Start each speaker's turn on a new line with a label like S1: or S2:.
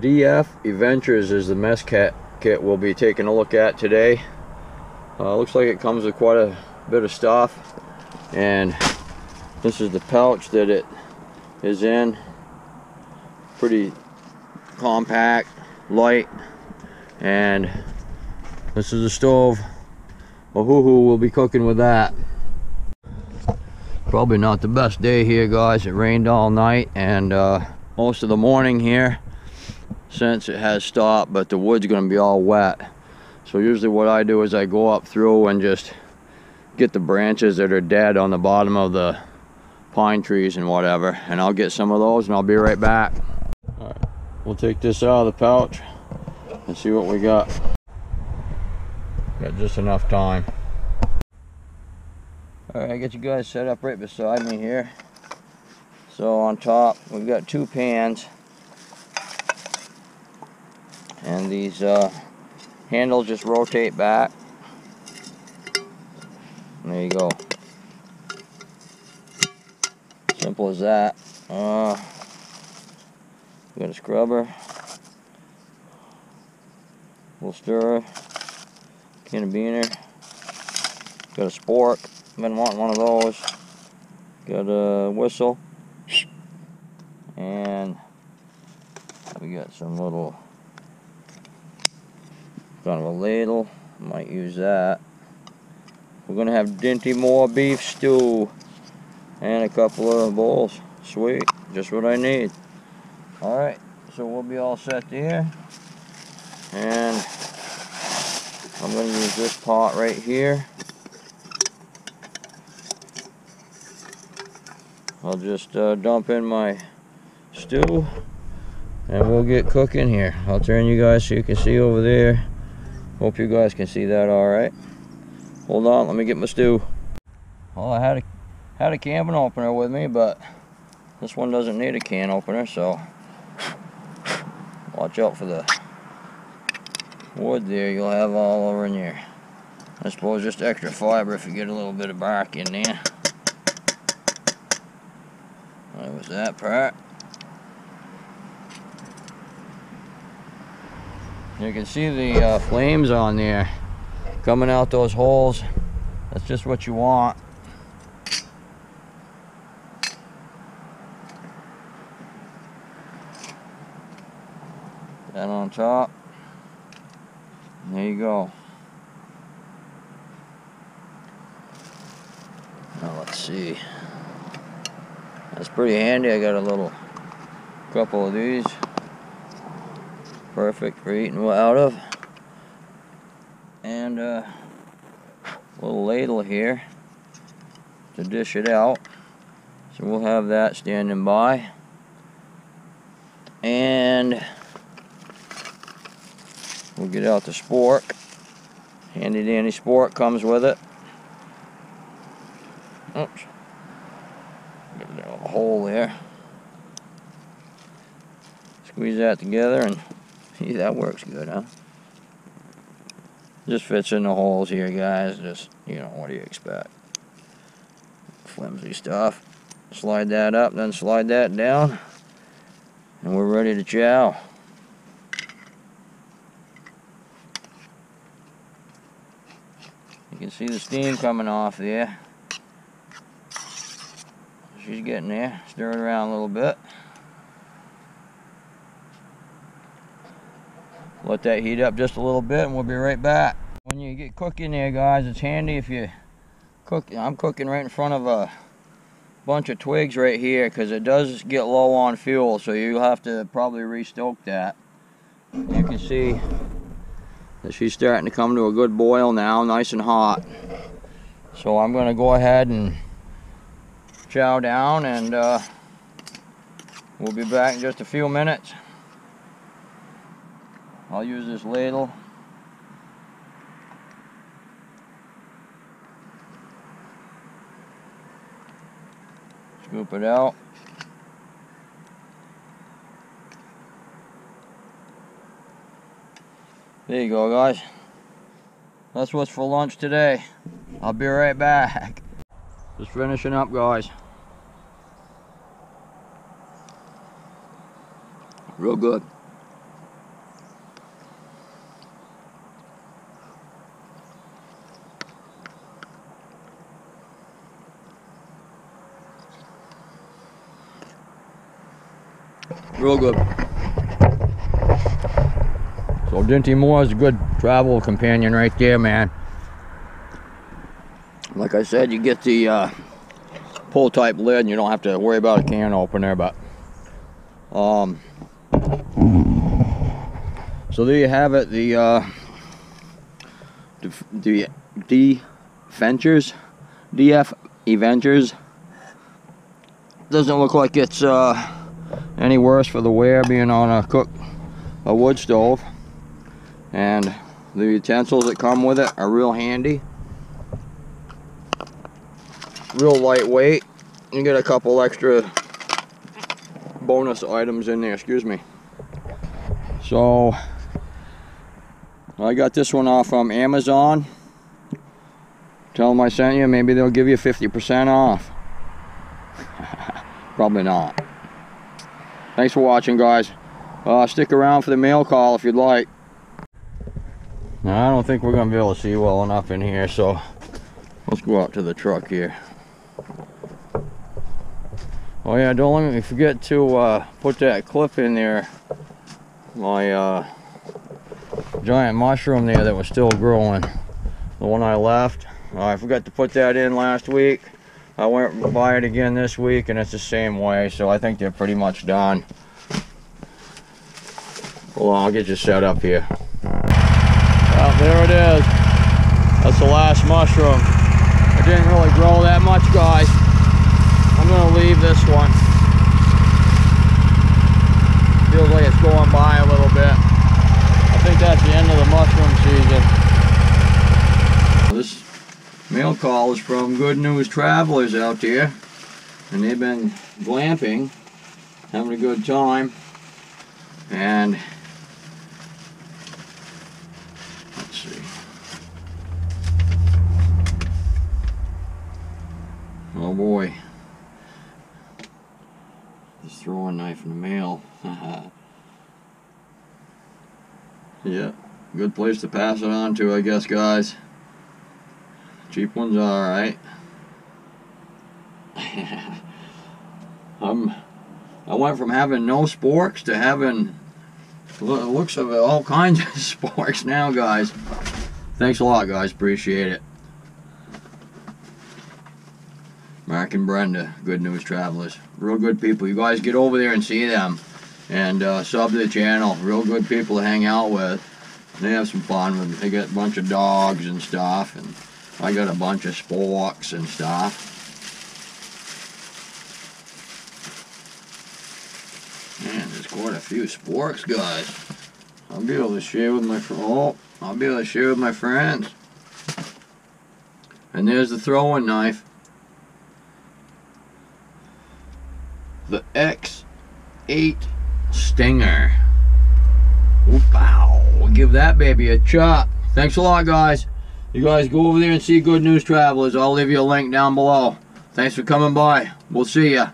S1: DF Adventures is the mess kit, kit we'll be taking a look at today. Uh, looks like it comes with quite a bit of stuff. And this is the pouch that it is in. Pretty compact, light. And this is the stove. Ohuhu will be cooking with that. Probably not the best day here guys. It rained all night and uh, most of the morning here since it has stopped but the wood's going to be all wet. So usually what I do is I go up through and just get the branches that are dead on the bottom of the pine trees and whatever and I'll get some of those and I'll be right back. All right we'll take this out of the pouch and see what we got. Got just enough time. All right I got you guys set up right beside me here. So on top we've got two pans and these uh, handles just rotate back. And there you go. Simple as that. Uh, got a scrubber. Little stirrer. Carabiner. Got a spork. Been wanting one of those. Got a whistle. And we got some little kind of a ladle might use that. We're gonna have Dinty Moore beef stew. And a couple of bowls sweet. Just what I need. All right so we'll be all set there. And I'm gonna use this pot right here. I'll just uh, dump in my stew. And we'll get cooking here. I'll turn you guys so you can see over there hope you guys can see that all right. Hold on let me get my stew. Well I had a had a can opener with me but this one doesn't need a can opener so watch out for the wood there you'll have all over in there I suppose just extra fiber if you get a little bit of bark in there. That was that part You can see the uh, flames on there coming out those holes. That's just what you want. That on top. There you go. Now let's see. That's pretty handy. I got a little couple of these perfect for eating out of. And uh, a little ladle here to dish it out. So we'll have that standing by. And we'll get out the spork. Handy dandy spork comes with it. Oops. Hole there. Squeeze that together and See, that works good, huh? Just fits in the holes here, guys. Just, you know, what do you expect? Flimsy stuff. Slide that up, then slide that down. And we're ready to chow. You can see the steam coming off there. She's getting there. Stir it around a little bit. Let that heat up just a little bit and we'll be right back. When you get cooking there guys it's handy if you cook i'm cooking right in front of a bunch of twigs right here because it does get low on fuel so you'll have to probably restoke that. You can see that she's starting to come to a good boil now nice and hot. So i'm going to go ahead and chow down and uh, we'll be back in just a few minutes I'll use this ladle. Scoop it out. There you go guys. That's what's for lunch today. I'll be right back. Just finishing up guys. Real good. Real good. So Dinty Moore is a good travel companion right there, man. Like I said, you get the uh, pull type lid and you don't have to worry about a can opener, but um, so there you have it, the uh, the D Ventures, DF Avengers. Doesn't look like it's uh, any worse for the wear being on a cook a wood stove. And the utensils that come with it are real handy. Real lightweight. You get a couple extra bonus items in there excuse me. So I got this one off from Amazon. Tell them I sent you maybe they'll give you 50% off. Probably not thanks for watching guys. Uh, stick around for the mail call if you'd like. Now I don't think we're gonna be able to see well enough in here so let's go out to the truck here. Oh yeah don't let me forget to uh, put that clip in there. My uh, giant mushroom there that was still growing. The one I left. I forgot to put that in last week I went by it again this week and it's the same way so I think they're pretty much done on, I'll get you set up here. Well, there it is. That's the last mushroom. It didn't really grow that much, guys. I'm gonna leave this one. Feels like it's going by a little bit. I think that's the end of the mushroom season. Mail calls from Good News Travelers out there. And they've been glamping, having a good time. And let's see. Oh boy. This throwing knife in the mail. yeah, good place to pass it on to, I guess, guys. Cheap ones alright. I'm, I went from having no sporks to having looks of all kinds of sporks now, guys. Thanks a lot, guys. Appreciate it. Mark and Brenda, Good News Travelers. Real good people. You guys get over there and see them. And uh, sub to the channel. Real good people to hang out with. They have some fun with They got a bunch of dogs and stuff. And I got a bunch of sporks and stuff. Man, there's quite a few sporks, guys. I'll be able to share with my oh, I'll be able to share with my friends. And there's the throwing knife. the X8 Stinger. Wow, give that baby a chop. Thanks a lot, guys. You guys go over there and see Good News Travelers. I'll leave you a link down below. Thanks for coming by. We'll see ya.